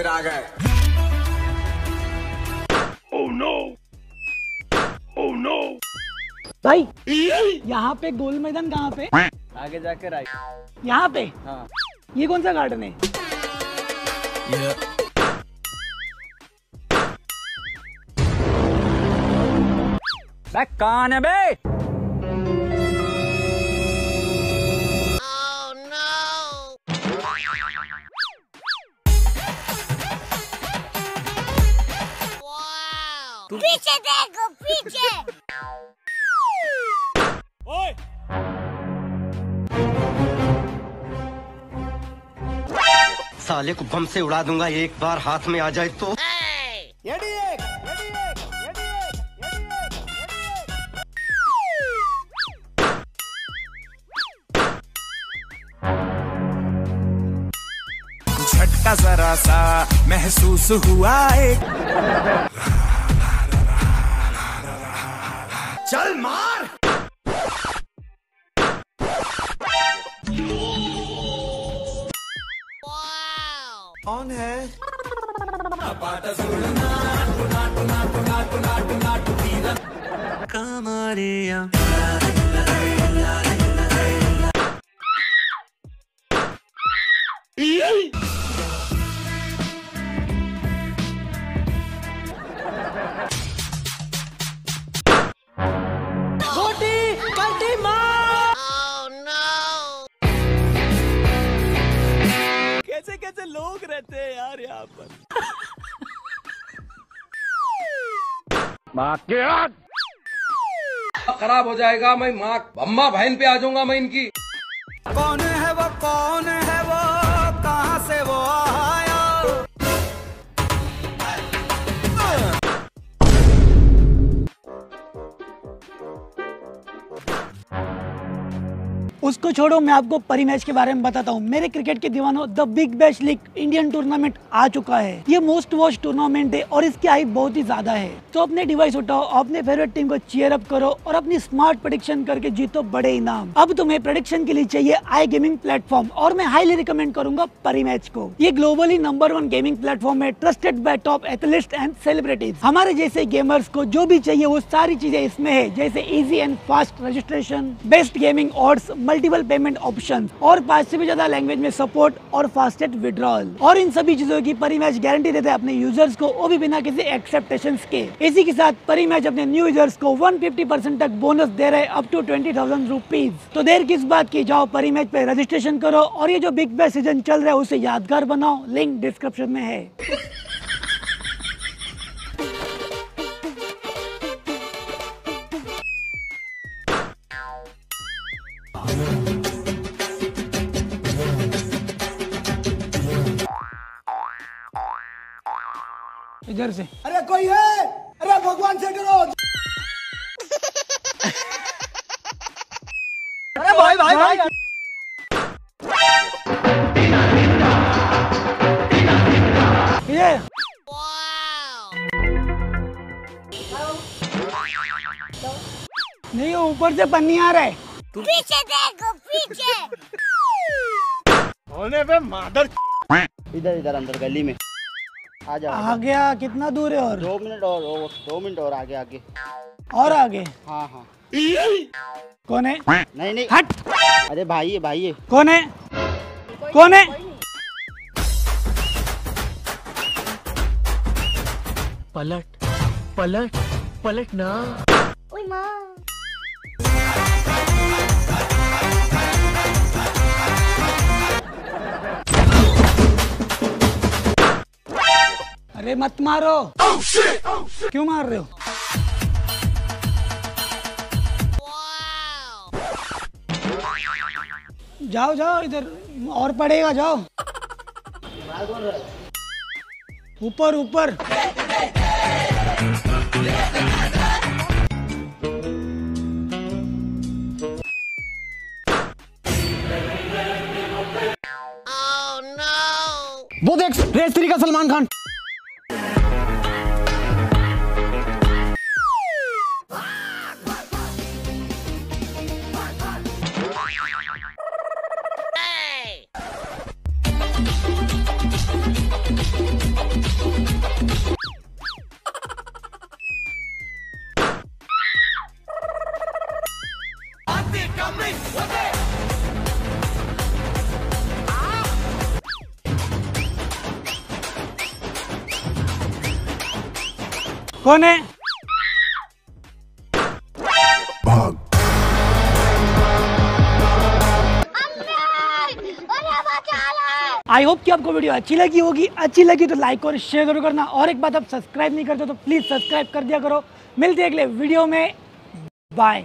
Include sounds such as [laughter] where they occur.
फिर आ गए। भाई यहाँ पे गोल मैदान कहाँ पे? आगे जाके राइट यहाँ पे? हाँ। ये कौन सा गार्डन है? बे कौन है बे पीछे देखो पीछे। साले को बम से उड़ा दूँगा एक बार हाथ में आ जाए तो। झटका जरा सा महसूस हुआ एक। चल मार। कौन है? कमरिया [laughs] रहते हैं यार यहाँ पर। खराब हो जाएगा मैं माँ अम्मा बहन पे आ जाऊँगा मैं इनकी। उसको छोड़ो, मैं आपको परी मैच के बारे में बताता हूँ। मेरे क्रिकेट के दीवानों the big bash league Indian tournament आ चुका है। ये मोस्ट वॉच टूर्नामेंट है और इसकी हाइप बहुत ही ज़्यादा है। तो अपने डिवाइस उठाओ, अपने फेवरेट टीम को चेयर अप करो और अपनी स्मार्ट प्रोडिक्शन करके जीतो बड़े इनाम। अब तुम्हें प्रोडिक्शन के लिए चाहिए आई गेमिंग प्लेटफॉर्म और मैं हाईली रिकमेंड करूँगा परी मैच को। ये globally number one gaming platform है trusted by top athlete and celebrities हमारे जैसे गेमर्स को जो भी चाहिए, वो सारी चीज़ें इसमें है, जैसे easy and fast registration best gaming odds multiple payment option और पाँच से भी ज़्यादा लैंग्वेज में सपोर्ट और फास्टेस्ट विड्रॉल और इन सभी चीज़ों की परी मैच गारंटी देते हैं अपने यूज़र्स को, वो भी बिना किसी एक्सेप्टेशन के। इसी के साथ परी मैच अपने न्यू यूज़र्स को 150 परसेंट तक बोनस दे रहे up to twenty thousand rupees तो देर किस बात की? जाओ परी मैच पे रजिस्ट्रेशन करो और ये जो बिग बैश सीज़न चल रहा है, उसे यादगार बनाओ। लिंक डिस्क्रिप्शन में है। इधर से। अरे कोई है? अरे भगवान से डरो। अरे भाई भाई भाई। ये। नहीं ऊपर से पन्नी आ रहा है। पीछे देखो पीछे। होने पे मादर इधर इधर अंदर गली में। आ जाओ आ गया कितना दूर है और? दो मिनट और दो मिनट और आगे आगे। और आगे? हाँ हाँ। कौन है? नहीं नहीं। हट। अरे भाई है भाई है। कौन है? कौन है? पलट पलट पलट ना। अरे मत मारो। Oh, oh, क्यों मार रहे हो? जाओ जाओ इधर और पड़ेगा जाओ। ऊपर ऊपर। वो देख रेस थ्री का सलमान खान। Thank you. कौन है? भाग। आई होप कि आपको वीडियो अच्छी लगी होगी। अच्छी लगी तो लाइक और शेयर ज़रूर करना। और एक बात आप सब्सक्राइब नहीं करते तो प्लीज़ सब्सक्राइब कर दिया करो। मिलते हैं अगले वीडियो में। बाय